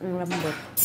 lembut